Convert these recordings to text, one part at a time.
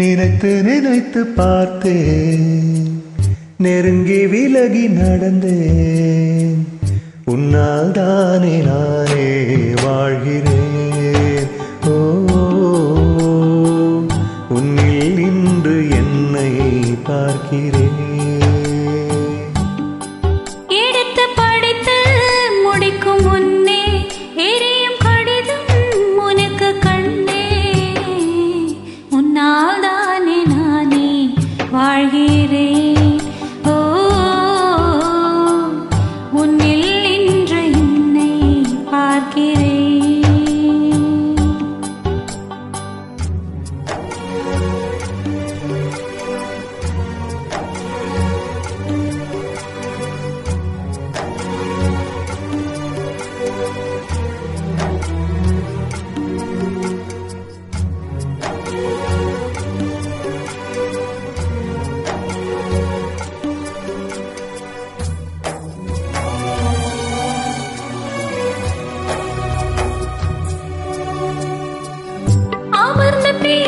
நினைத்து நினைத்து பார்த்தேன். நெருங்கி விலகி நடந்தேன். உன்னால் தானே நானே வாழ்கிறேன்.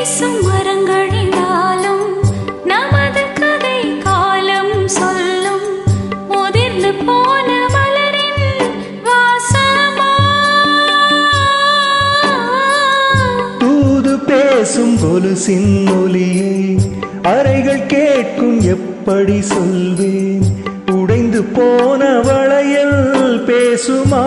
பேசும் மரங்களினாலும் நமது கதை காலம் சொல்லும். முதிர்ந்து போன மலரின் வாசமா? தூது பேசும் கொலுசின் ஒலியை அறைகள் கேட்கும் எப்படி சொல்வேன்? உடைந்து போன வளையல் பேசுமா?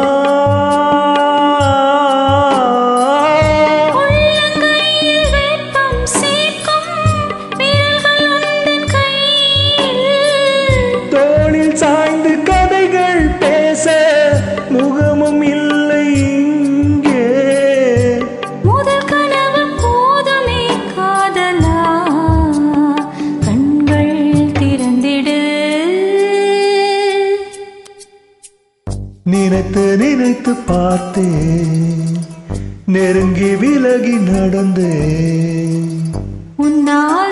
தோளில் சாய்ந்து கதைகள் பேச முகமும் இல்லை இங்கே. முதல் கனவு போதுமே காதலா? கண்கள் திறந்திடு. நினைத்து நினைத்து பார்த்தேன். நெருங்கி விலகி நடந்தேன். உன்னால்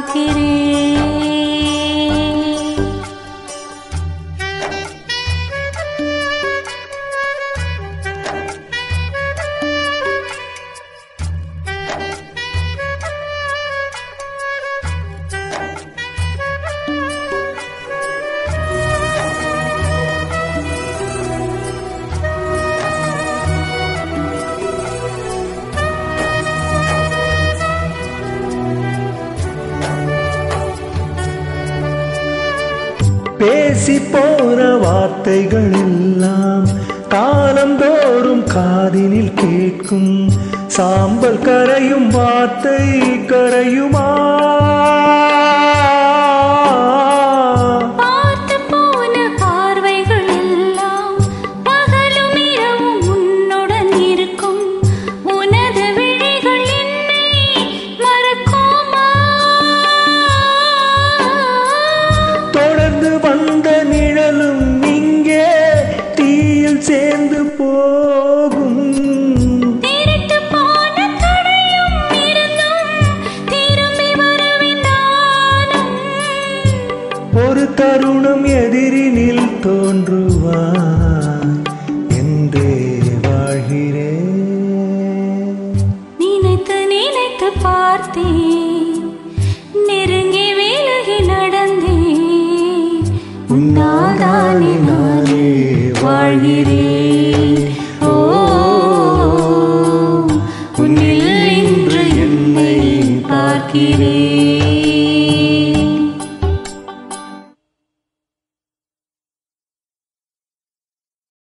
பார்க்கிறேன் பேசி போற வார்த்தைகள் எல்லாம் காலந்தோறும் காதினில் கேட்கும். சாம்பல் கரையும் வார்த்தை கரையுமா? ஒரு தருணம் எதிரினில் தோன்றுவாய் என்றே வாழ்கிறேன். நினைத்து நினைத்து பார்த்தேன். நெருங்கி விலகி நடந்தேன். உன்னால் தானே நானே வாழ்கிறேன். ஓ உன்னில் இன்று என்னை பார்க்கிறேன்.